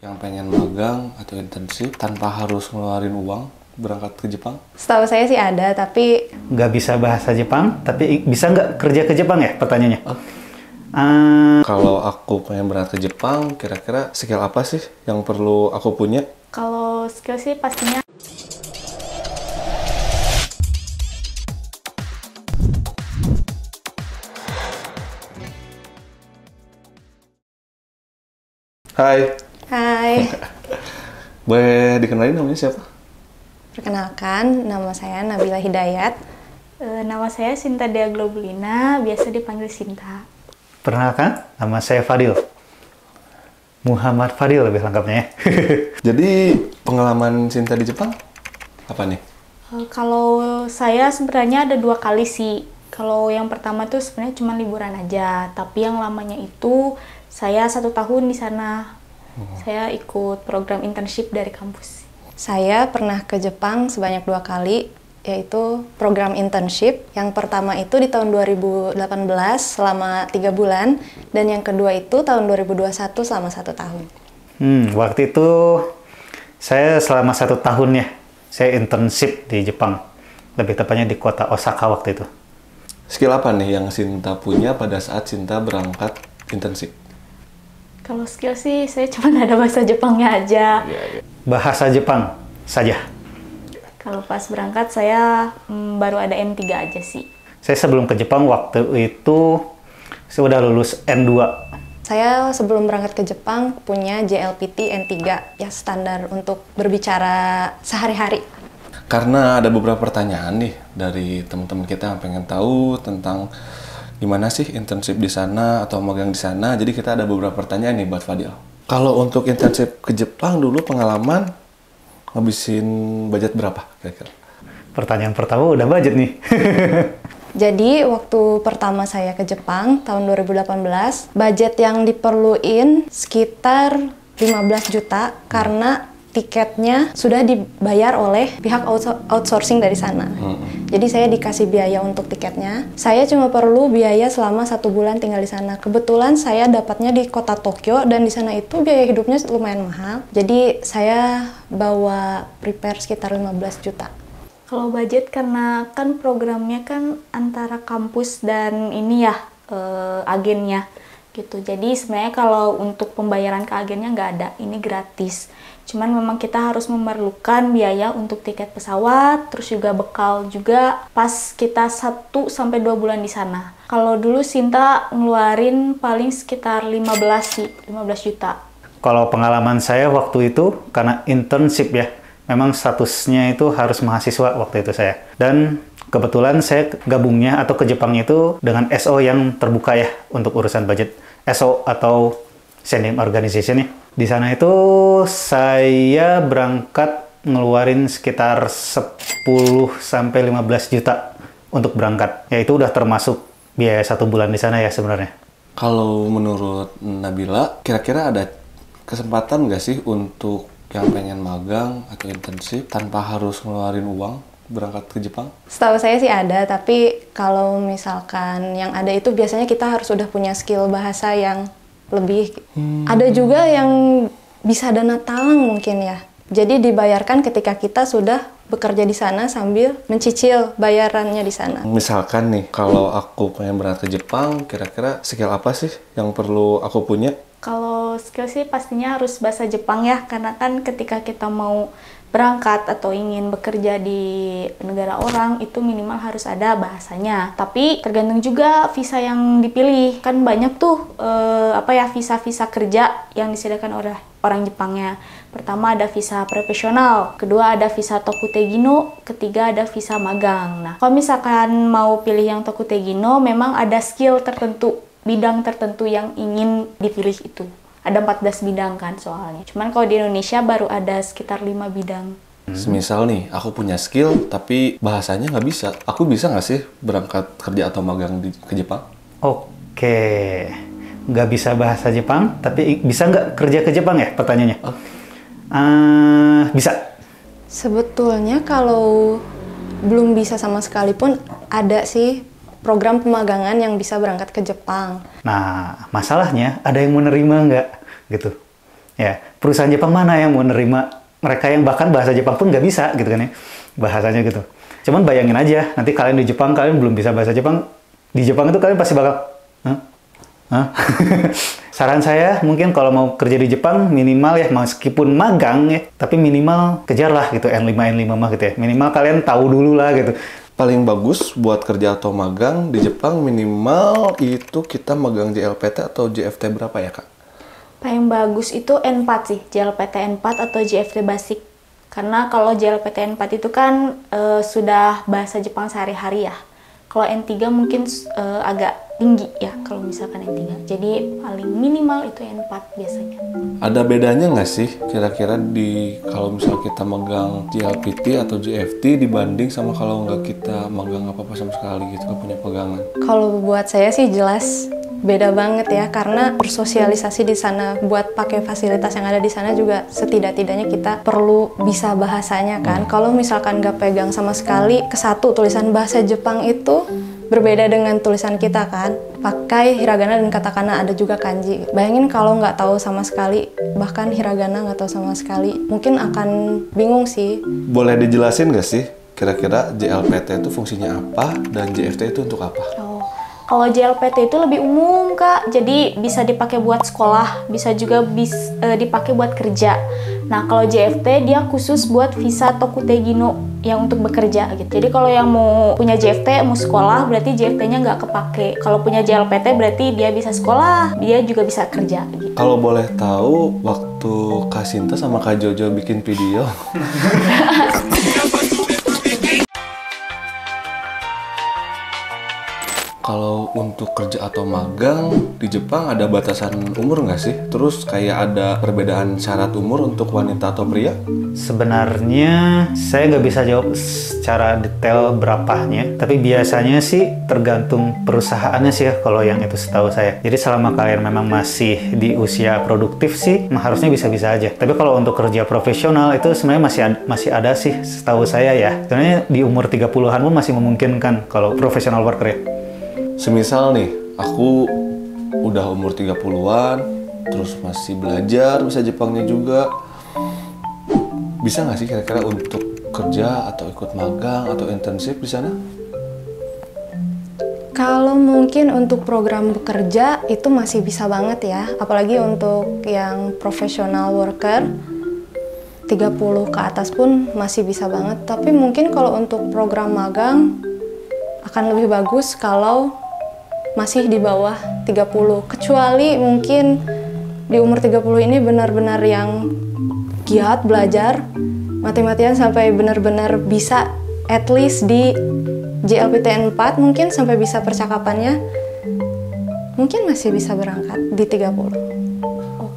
yang pengen magang atau intensif tanpa harus ngeluarin uang berangkat ke Jepang? Setahu saya sih ada, tapi Nggak bisa bahasa Jepang, tapi bisa nggak kerja ke Jepang ya pertanyaannya? Oh. Ah, Kalau aku pengen berangkat ke Jepang, kira-kira skill apa sih yang perlu aku punya? Kalau skill sih pastinya Hai, hai. boleh dikenalin namanya siapa? Perkenalkan, nama saya Nabila Hidayat. eh, nama saya Sinta Dea Globulina, biasa dipanggil Sinta. perkenalkan, nama saya Fadil. Muhammad Fadil lebih lengkapnya ya. Jadi pengalaman Cinta di Jepang apa nih? Eh, kalau saya sebenarnya ada dua kali sih. Kalau yang pertama tuh sebenarnya cuma liburan aja, tapi yang lamanya itu saya satu tahun di sana. Saya ikut program internship dari kampus. Saya pernah ke Jepang sebanyak dua kali, yaitu program internship. Yang pertama itu di tahun 2018 selama tiga bulan, dan yang kedua itu tahun 2021 selama satu tahun. Hmm, waktu itu saya selama satu tahun ya, saya internship di Jepang. Lebih tepatnya di kota Osaka waktu itu. Skill apa nih yang Cinta punya pada saat Cinta berangkat intensif? Kalau skill sih saya cuma ada bahasa Jepangnya aja. Bahasa Jepang saja. Kalau pas berangkat saya mm, baru ada M3 aja sih. Saya sebelum ke Jepang waktu itu saya udah lulus N2. Saya sebelum berangkat ke Jepang punya JLPT N3, ya standar untuk berbicara sehari-hari. Karena ada beberapa pertanyaan nih dari teman-teman kita yang pengen tahu tentang gimana sih intensif di sana atau magang di sana. Jadi kita ada beberapa pertanyaan nih buat Fadil. Kalau untuk intensif ke Jepang dulu pengalaman ngabisin budget berapa kira-kira? Pertanyaan pertama udah budget nih. Jadi waktu pertama saya ke Jepang tahun 2018, budget yang diperluin sekitar 15 juta karena tiketnya sudah dibayar oleh pihak outso- outsourcing dari sana. Jadi saya dikasih biaya untuk tiketnya. Saya cuma perlu biaya selama satu bulan tinggal di sana. Kebetulan saya dapatnya di kota Tokyo dan di sana itu biaya hidupnya lumayan mahal. Jadi saya bawa prepare sekitar 15 juta. Kalau budget karena kan programnya kan antara kampus dan ini ya eh, agennya gitu. Jadi sebenarnya kalau untuk pembayaran ke agennya nggak ada, ini gratis. Cuman memang kita harus memerlukan biaya untuk tiket pesawat, terus juga bekal juga pas kita 1 sampai 2 bulan di sana. Kalau dulu Sinta ngeluarin paling sekitar 15 sih, 15 juta. Kalau pengalaman saya waktu itu karena internship ya, memang statusnya itu harus mahasiswa waktu itu saya. Dan kebetulan saya gabungnya atau ke Jepang itu dengan SO yang terbuka ya untuk urusan budget. SO atau Sending Organization ya. Di sana itu saya berangkat ngeluarin sekitar 10 sampai 15 juta untuk berangkat. Ya itu udah termasuk biaya satu bulan di sana ya sebenarnya. Kalau menurut Nabila, kira-kira ada kesempatan nggak sih untuk yang pengen magang atau intensif tanpa harus ngeluarin uang berangkat ke Jepang? Setahu saya sih ada, tapi kalau misalkan yang ada itu biasanya kita harus udah punya skill bahasa yang lebih. Ada juga yang bisa dana talang mungkin ya. Jadi dibayarkan ketika kita sudah bekerja di sana sambil mencicil bayarannya di sana. Misalkan nih, kalau aku pengen berangkat ke Jepang, kira-kira skill apa sih yang perlu aku punya? Kalau skill sih pastinya harus bahasa Jepang ya, karena kan ketika kita mau berangkat atau ingin bekerja di negara orang itu minimal harus ada bahasanya. Tapi tergantung juga visa yang dipilih. Kan banyak tuh eh, apa ya visa-visa kerja yang disediakan oleh orang Jepangnya. Pertama ada visa profesional, kedua ada visa Tokutegino, ketiga ada visa magang. Nah, kalau misalkan mau pilih yang Tokutegino memang ada skill tertentu bidang tertentu yang ingin dipilih itu. Ada 14 bidang kan soalnya. Cuman kalau di Indonesia baru ada sekitar 5 bidang. Semisal nih, aku punya skill tapi bahasanya nggak bisa. Aku bisa nggak sih berangkat kerja atau magang di, ke Jepang? Oke, nggak bisa bahasa Jepang, tapi bisa nggak kerja ke Jepang ya pertanyaannya? Ah, bisa. Sebetulnya kalau belum bisa sama sekali pun ada sih program pemagangan yang bisa berangkat ke Jepang. Nah, masalahnya ada yang menerima nggak gitu. Ya, perusahaan Jepang mana yang mau nerima mereka yang bahkan bahasa Jepang pun nggak bisa gitu kan ya bahasanya gitu. Cuman bayangin aja nanti kalian di Jepang kalian belum bisa bahasa Jepang di Jepang itu kalian pasti bakal Hah? Hah? Saran saya mungkin kalau mau kerja di Jepang minimal ya meskipun magang ya tapi minimal kejarlah gitu N5 N5 mah gitu ya minimal kalian tahu dulu lah gitu Paling bagus buat kerja atau magang di Jepang minimal itu kita magang JLPT atau JFT berapa ya kak? Paling bagus itu N4 sih, JLPT N4 atau JFT Basic. Karena kalau JLPT N4 itu kan eh, sudah bahasa Jepang sehari-hari ya. Kalau N3 mungkin eh, agak tinggi ya kalau misalkan N3. Jadi paling minimal itu N4 biasanya. Ada bedanya nggak sih kira-kira di kalau misal kita megang JLPT atau JFT dibanding sama kalau nggak kita megang apa-apa sama sekali gitu, nggak punya pegangan? Kalau buat saya sih jelas beda banget ya karena bersosialisasi di sana buat pakai fasilitas yang ada di sana juga setidak-tidaknya kita perlu bisa bahasanya kan. Kalau misalkan nggak pegang sama sekali ke satu tulisan bahasa Jepang itu berbeda dengan tulisan kita kan. Pakai hiragana dan katakana ada juga kanji. Bayangin kalau nggak tahu sama sekali bahkan hiragana nggak tahu sama sekali mungkin akan bingung sih. Boleh dijelasin nggak sih kira-kira JLPT itu fungsinya apa dan JFT itu untuk apa? Oh, kalau JLPT itu lebih umum kak, jadi bisa dipakai buat sekolah, bisa juga bis, eh, dipakai buat kerja. Nah kalau JFT dia khusus buat visa atau kutegino yang untuk bekerja gitu. Jadi kalau yang mau punya JFT mau sekolah berarti JFT-nya nggak kepake. Kalau punya JLPT berarti dia bisa sekolah, dia juga bisa kerja gitu. Kalau boleh tahu waktu Kak Sinta sama Kak Jojo bikin video Kalau untuk kerja atau magang di Jepang ada batasan umur nggak sih? Terus kayak ada perbedaan syarat umur untuk wanita atau pria? Sebenarnya saya nggak bisa jawab secara detail berapanya, tapi biasanya sih tergantung perusahaannya sih ya kalau yang itu setahu saya. Jadi selama kalian memang masih di usia produktif sih, harusnya bisa-bisa aja. Tapi kalau untuk kerja profesional itu sebenarnya masih ad- masih ada sih setahu saya ya. Sebenarnya di umur 30-an pun masih memungkinkan kalau profesional worker ya. Semisal nih, aku udah umur 30-an, terus masih belajar bahasa Jepangnya juga. Bisa nggak sih kira-kira untuk kerja atau ikut magang atau internship di sana? Kalau mungkin untuk program bekerja itu masih bisa banget ya, apalagi untuk yang profesional worker 30 ke atas pun masih bisa banget. Tapi mungkin kalau untuk program magang akan lebih bagus kalau masih di bawah 30. Kecuali mungkin di umur 30 ini benar-benar yang giat belajar mati-matian sampai benar-benar bisa at least di JLPTN 4 mungkin sampai bisa percakapannya mungkin masih bisa berangkat di 30.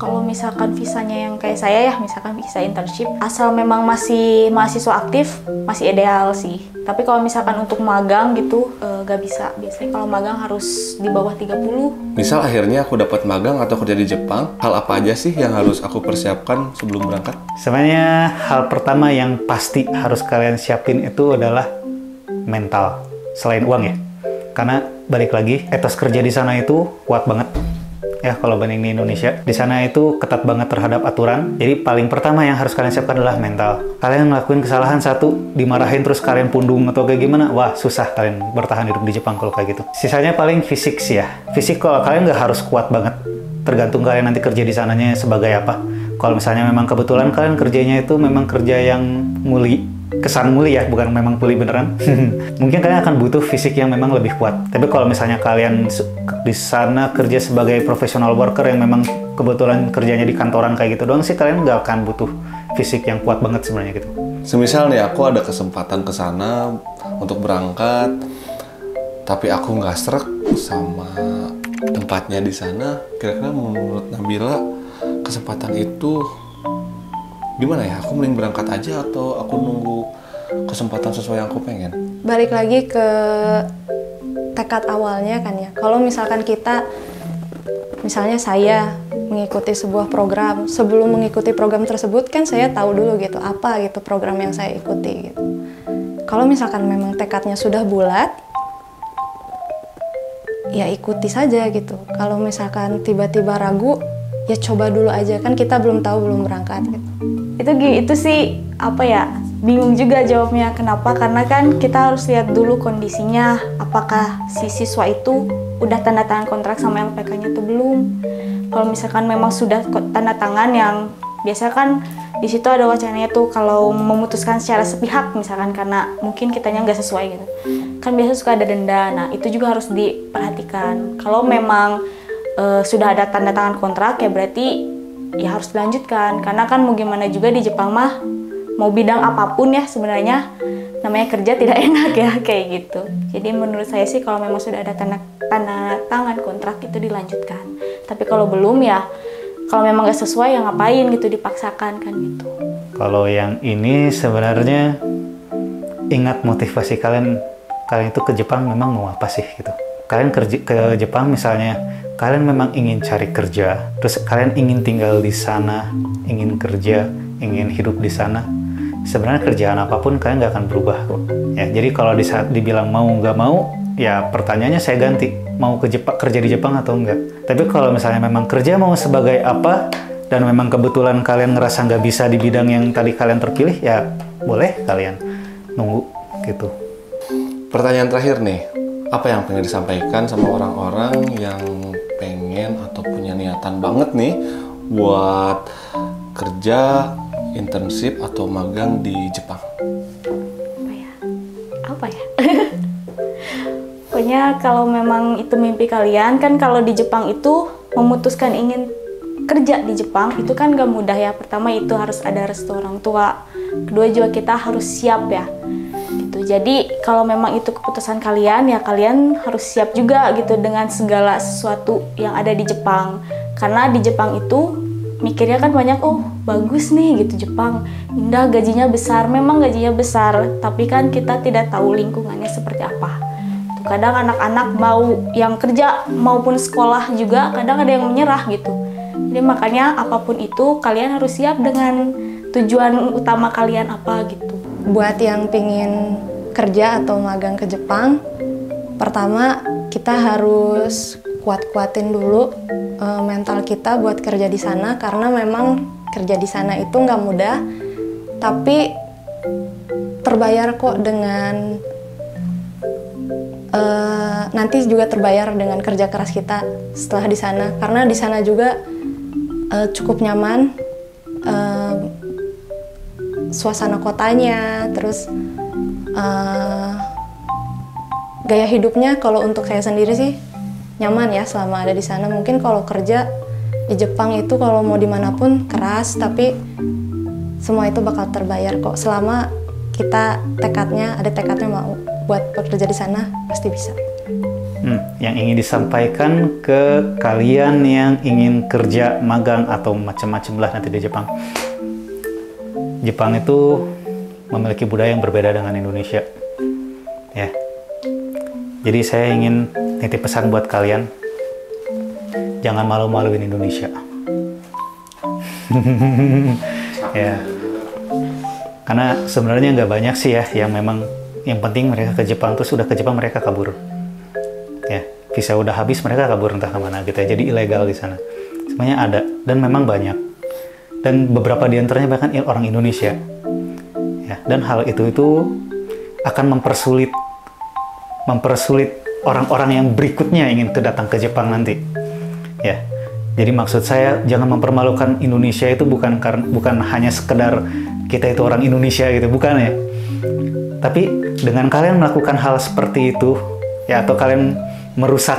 Kalau misalkan visanya yang kayak saya ya, misalkan visa internship, asal memang masih mahasiswa aktif, masih ideal sih. Tapi kalau misalkan untuk magang gitu, eh, gak bisa. Biasanya kalau magang harus di bawah 30. Misal akhirnya aku dapat magang atau kerja di Jepang, hal apa aja sih yang harus aku persiapkan sebelum berangkat? Sebenarnya hal pertama yang pasti harus kalian siapin itu adalah mental selain uang ya. Karena balik lagi etos kerja di sana itu kuat banget. Ya kalau banding di Indonesia, di sana itu ketat banget terhadap aturan. Jadi paling pertama yang harus kalian siapkan adalah mental. Kalian ngelakuin kesalahan satu, dimarahin terus kalian pundung atau kayak gimana, wah susah kalian bertahan hidup di Jepang kalau kayak gitu. Sisanya paling fisik sih ya. Fisik kalau kalian nggak harus kuat banget. Tergantung kalian nanti kerja di sananya sebagai apa. Kalau misalnya memang kebetulan kalian kerjanya itu memang kerja yang muli, kesan muli ya, bukan memang pulih beneran. Mungkin kalian akan butuh fisik yang memang lebih kuat. Tapi kalau misalnya kalian di sana kerja sebagai profesional worker yang memang kebetulan kerjanya di kantoran kayak gitu doang sih, kalian nggak akan butuh fisik yang kuat banget sebenarnya gitu. Semisal nih aku ada kesempatan ke sana untuk berangkat, tapi aku nggak serak sama tempatnya di sana. Kira-kira menurut Nabila kesempatan itu gimana ya? Aku mending berangkat aja atau aku nunggu kesempatan sesuai yang aku pengen? Balik lagi ke tekad awalnya kan ya. Kalau misalkan kita misalnya saya mengikuti sebuah program, sebelum mengikuti program tersebut kan saya tahu dulu gitu apa gitu program yang saya ikuti gitu. Kalau misalkan memang tekadnya sudah bulat, ya ikuti saja gitu. Kalau misalkan tiba-tiba ragu, ya coba dulu aja kan kita belum tahu belum berangkat gitu. Itu itu sih apa ya bingung juga jawabnya kenapa karena kan kita harus lihat dulu kondisinya apakah si siswa itu udah tanda tangan kontrak sama LPK-nya atau belum. Kalau misalkan memang sudah tanda tangan yang biasa kan di situ ada wacananya tuh kalau memutuskan secara sepihak misalkan karena mungkin kitanya nggak sesuai gitu. Kan biasa suka ada denda nah itu juga harus diperhatikan. Kalau memang eh, sudah ada tanda tangan kontrak ya berarti ya harus dilanjutkan. Karena kan mau gimana juga di Jepang mah mau bidang apa pun ya sebenarnya. Namanya kerja tidak enak ya kayak gitu. Jadi menurut saya sih kalau memang sudah ada tanda tanda tangan kontrak itu dilanjutkan. Tapi kalau belum ya kalau memang gak sesuai ya ngapain gitu dipaksakan kan gitu. Kalau yang ini sebenarnya ingat motivasi kalian kalian itu ke Jepang memang mau apa sih gitu. Kalian kerja ke Jepang misalnya kalian memang ingin cari kerja, terus kalian ingin tinggal di sana, ingin kerja, ingin hidup di sana. Sebenarnya kerjaan apa pun kalian nggak akan berubah kok. Ya, jadi kalau di saat dibilang mau nggak mau, ya pertanyaannya saya ganti, mau ke Jepang kerja di Jepang atau enggak. Tapi kalau misalnya memang kerja mau sebagai apa dan memang kebetulan kalian ngerasa nggak bisa di bidang yang tadi kalian terpilih, ya boleh kalian nunggu gitu. Pertanyaan terakhir nih, apa yang pengen disampaikan sama orang-orang yang niatan banget nih buat kerja, internship atau magang di Jepang? apa ya? Apa ya? Pokoknya kalau memang itu mimpi kalian kan kalau di Jepang itu memutuskan ingin kerja di Jepang itu kan gak mudah ya. Pertama itu harus ada restu orang tua. Kedua juga kita harus siap ya. Gitu. Jadi kalau memang itu keputusan kalian ya kalian harus siap juga gitu dengan segala sesuatu yang ada di Jepang karena di Jepang itu mikirnya kan banyak oh bagus nih gitu Jepang. Indah gajinya besar. Memang gajinya besar tapi kan kita tidak tahu lingkungannya seperti apa. Kadang anak-anak mau yang kerja maupun sekolah juga kadang ada yang menyerah gitu. Jadi makanya apa pun itu kalian harus siap dengan tujuan utama kalian apa gitu. Buat yang pingin kerja atau magang ke Jepang, pertama kita harus kuat-kuatin dulu eh, mental kita buat kerja di sana karena memang kerja di sana itu nggak mudah, tapi terbayar kok dengan eh, nanti juga terbayar dengan kerja keras kita setelah di sana karena di sana juga eh, cukup nyaman. eh, suasana kotanya, terus eh, gaya hidupnya kalau untuk saya sendiri sih nyaman ya selama ada di sana. Mungkin kalau kerja di Jepang itu kalau mau di mana pun keras, tapi semua itu bakal terbayar kok selama kita tekadnya ada tekadnya mau buat bekerja di sana pasti bisa. Hmm, yang ingin disampaikan ke kalian yang ingin kerja magang atau macam-macam lah nanti di Jepang. Jepang itu memiliki budaya yang berbeda dengan Indonesia. Ya. Jadi saya ingin nitip pesan buat kalian. Jangan malu-maluin Indonesia. ya. Karena sebenarnya nggak banyak sih ya yang memang yang penting mereka ke Jepang terus sudah ke Jepang mereka kabur ya visa udah habis mereka kabur entah ke mana gitu ya jadi ilegal di sana semuanya ada dan memang banyak dan beberapa di antaranya bahkan orang Indonesia ya dan hal itu itu akan mempersulit mempersulit orang-orang yang berikutnya ingin ke datang ke Jepang nanti ya jadi maksud saya jangan mempermalukan Indonesia itu bukan karena bukan hanya sekedar kita itu orang Indonesia gitu bukan ya tapi dengan kalian melakukan hal seperti itu, ya atau kalian merusak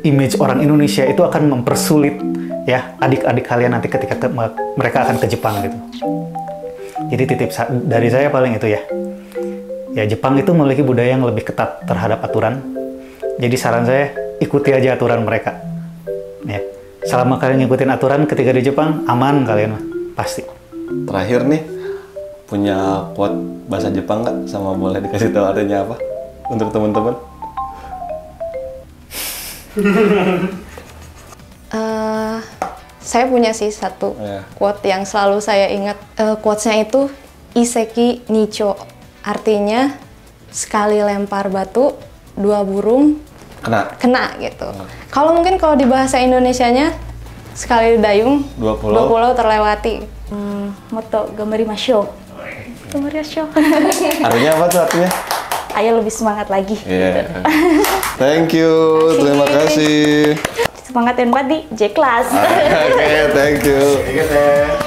image orang Indonesia itu akan mempersulit ya adik-adik kalian nanti ketika ke- mereka akan ke Jepang gitu. Jadi titip dari saya paling itu ya. Ya Jepang itu memiliki budaya yang lebih ketat terhadap aturan. Jadi saran saya ikuti aja aturan mereka. Ya. Selama kalian ngikutin aturan ketika di Jepang aman kalian mah. pasti. Terakhir nih, punya quote bahasa Jepang nggak? Sama boleh dikasih tahu artinya apa? Untuk teman-teman. Eh, saya punya sih satu Ya. quote yang selalu saya ingat. Eh, quotesnya itu Iseki Nicho. Artinya sekali lempar batu, dua burung Kena. kena gitu. Kalau mungkin kalau di bahasa Indonesianya Sekali dayung, Dua pulau. dua pulau terlewati. Hmm, moto Gambari Masyo. Gambari Masyo. Artinya apa tuh artinya? Ayo lebih semangat lagi. Iya. Thank you, terima kasih. Semangat yang kuat di J Class. Oke, thank you.